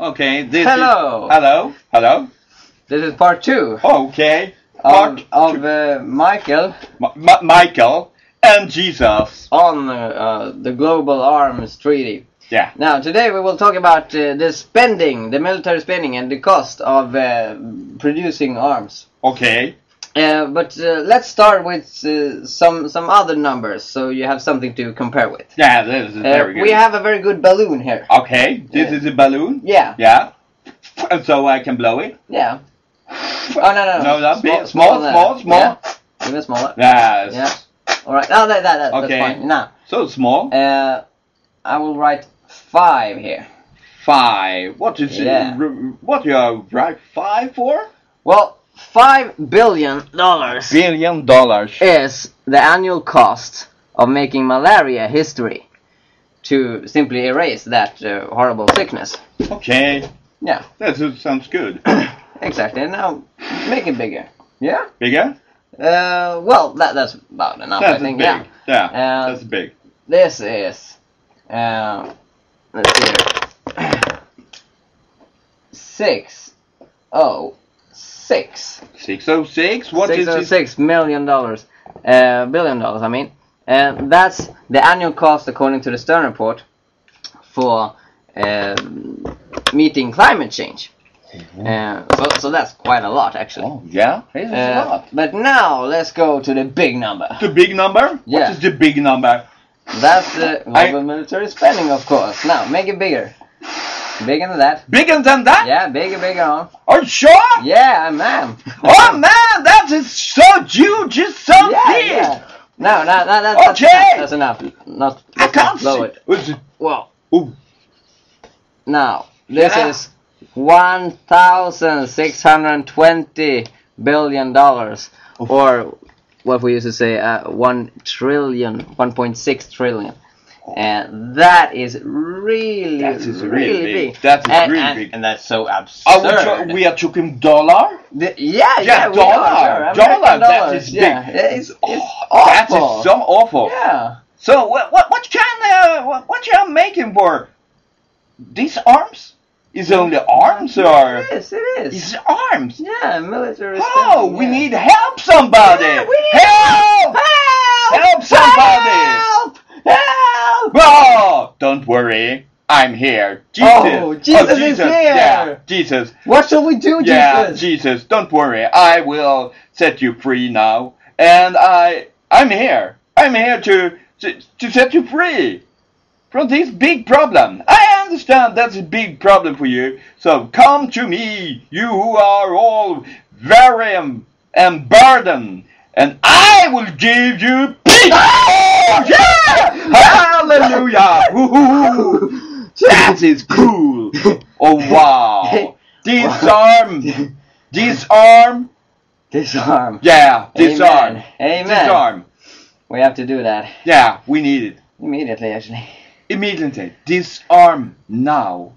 Okay. This Hello. Is, hello. Hello. This is part two Okay. of, Part of two. uh, Michael Ma- Ma- Michael and Jesus. on uh, uh, the Global Arms Treaty. Yeah. Now, today we will talk about uh, the spending, the military spending, and the cost of uh, producing arms. Okay. Uh, but uh, let's start with uh, some some other numbers, so you have something to compare with. Yeah, this is Uh, very good. we have a very good balloon here. Okay. This is a balloon. Yeah, Yeah. And so I can blow it. yeah. Oh no, no, no. No, no, Small, big- small, small, small. Yeah. Even smaller. Yes. Yeah. All right. No, that, that, that Okay. that's fine. Now, So small. uh, I will write five here. Five. What is Yeah. r- what you right? Five for? Well, five billion dollars Billion dollars. is the annual cost of making malaria history to simply erase that uh, horrible sickness. Okay. Yeah, That sounds good. exactly. Now, make it bigger. Yeah. Bigger? Uh, well, that that's about enough, That's I think. big. Yeah. Yeah. Uh, that's big. This is. Uh, let's see here. Six. Oh. Six. Six oh six. What is Six oh it? six million dollars. Uh, billion dollars, I mean. And that's the annual cost, according to the Stern report, for um, meeting climate change. Uh, so, so that's quite a lot, actually. Oh yeah. It's Uh, a lot. but now let's go to the big number. The big number? Yeah. What is the big number? That's the I- global military spending, of course. Now make it bigger. Bigger than that. Bigger than that? Yeah, bigger, bigger on. Are you sure? Yeah, man. Oh man, that is so huge, it's so yeah, big. yeah. No, no, no, that, that's, Okay. that's enough. Not, I can't blow see. it. It? Well, Ooh. now this Yeah. is one thousand six hundred twenty billion dollars, or what we used to say, uh, one trillion, one point six trillion. And that is really, That is really, really big. big. That is and, really and- big. and that's so absurd. We, are talking dollar? The- yeah, yeah, Yeah, dollar, are, dollar, American that is yeah. big. Oh, it's, it's Oh, That is so awful. Yeah. So what what what kind of uh, what, what you making for these arms? Is it only arms or is, it is. is arms? Yeah, military Oh, we need help somebody. Yeah, we need help! Help! Help somebody! Help! Help! Oh, don't worry. I'm here. Jesus. Oh, Jesus is here. Yeah, Jesus. What shall we do, Yeah, Jesus? Jesus, don't worry. I will set you free now. And I I'm here. I'm here to to, to set you free from this big problem. I understand that's a big problem for you. So come to me, you who are all very um, um, burdened, and I will give you peace. Oh, yeah! Hallelujah! Woo-hoo-hoo. That is cool. Oh wow! Disarm, disarm. Disarm. Yeah, disarm. Amen. Amen. Disarm. We have to do that Yeah, we need it immediately, actually. immediately. Disarm now.